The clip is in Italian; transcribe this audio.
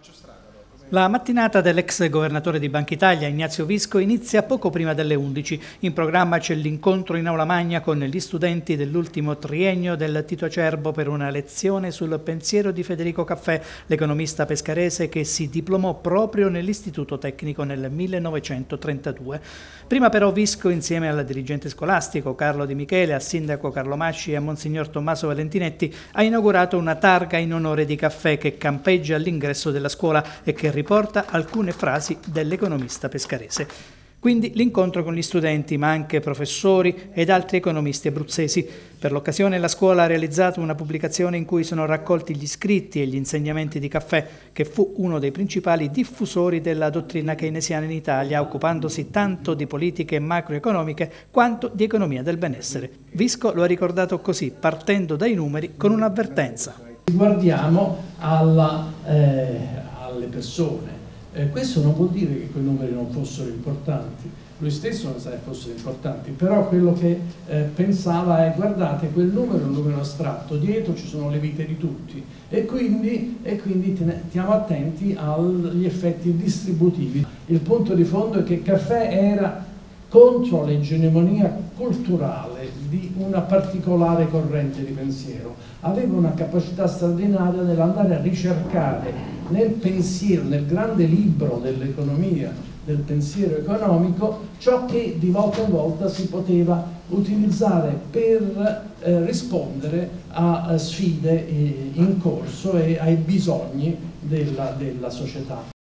Faccio strada La mattinata dell'ex governatore di Banca Italia, Ignazio Visco, inizia poco prima delle 11. In programma c'è l'incontro in aula magna con gli studenti dell'ultimo triennio del Tito Acerbo per una lezione sul pensiero di Federico Caffè, l'economista pescarese che si diplomò proprio nell'Istituto Tecnico nel 1932. Prima però Visco, insieme al dirigente scolastico Carlo Di Michele, al sindaco Carlo Masci e a Monsignor Tommaso Valentinetti, ha inaugurato una targa in onore di Caffè che campeggia all'ingresso della scuola e che riporta alcune frasi dell'economista pescarese. Quindi l'incontro con gli studenti, ma anche professori ed altri economisti abruzzesi. Per l'occasione la scuola ha realizzato una pubblicazione in cui sono raccolti gli scritti e gli insegnamenti di Caffè, che fu uno dei principali diffusori della dottrina keynesiana in Italia, occupandosi tanto di politiche macroeconomiche quanto di economia del benessere. Visco lo ha ricordato così, partendo dai numeri con un'avvertenza. Guardiamo alla, eh, alle persone. Eh, questo non vuol dire che quei numeri non fossero importanti, lui stesso non sa che fossero importanti, però quello che eh, pensava è guardate quel numero è un numero astratto, dietro ci sono le vite di tutti e quindi, e quindi stiamo attenti agli effetti distributivi. Il punto di fondo è che Caffè era contro l'egemonia culturale di una particolare corrente di pensiero. Aveva una capacità straordinaria nell'andare a ricercare nel pensiero, nel grande libro dell'economia, del pensiero economico, ciò che di volta in volta si poteva utilizzare per eh, rispondere a, a sfide eh, in corso e ai bisogni della, della società.